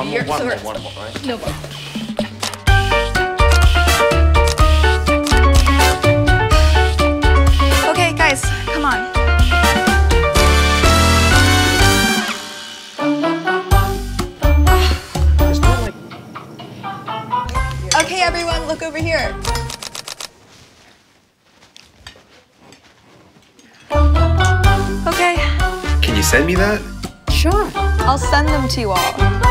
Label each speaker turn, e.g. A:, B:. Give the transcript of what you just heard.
A: One more, one more, one more, right?
B: No more.
C: Okay, guys, come on. Okay, everyone, look over here. Okay,
D: Can you send me that?
B: Sure.
C: I'll send them to you all.